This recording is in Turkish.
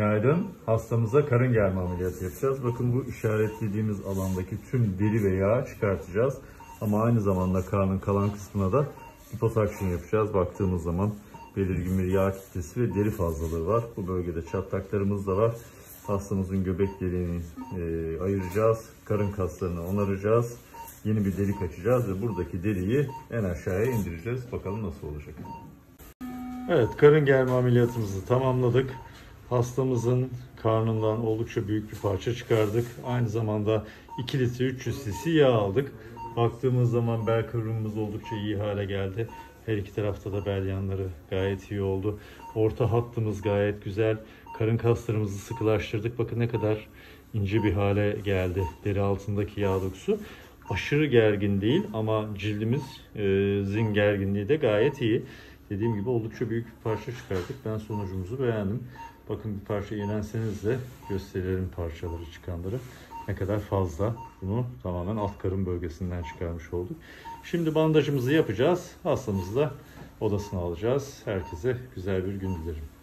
Günaydın. Hastamıza karın germe ameliyatı yapacağız. Bakın bu işaretlediğimiz alandaki tüm deri ve yağı çıkartacağız. Ama aynı zamanda karnın kalan kısmına da liposuction yapacağız. Baktığımız zaman belirgin bir yağ kitlesi ve deri fazlalığı var. Bu bölgede çatlaklarımız da var. Hastamızın göbek deliğini e, ayıracağız. Karın kaslarını onaracağız. Yeni bir delik açacağız ve buradaki deriyi en aşağıya indireceğiz. Bakalım nasıl olacak. Evet, karın germe ameliyatımızı tamamladık. Hastamızın karnından oldukça büyük bir parça çıkardık. Aynı zamanda 2 litre 300 cc yağ aldık. Baktığımız zaman bel kıvrımımız oldukça iyi hale geldi. Her iki tarafta da bel yanları gayet iyi oldu. Orta hattımız gayet güzel. Karın kaslarımızı sıkılaştırdık. Bakın ne kadar ince bir hale geldi deri altındaki yağ dokusu. Aşırı gergin değil ama cildimiz e, gerginliği de gayet iyi. Dediğim gibi oldukça büyük bir parça çıkardık. Ben sonucumuzu beğendim. Bakın bir parça iğnenseniz de gösterelim parçaları çıkanları. Ne kadar fazla bunu tamamen alt karın bölgesinden çıkarmış olduk. Şimdi bandajımızı yapacağız. Hastamızı da odasına alacağız. Herkese güzel bir gün dilerim.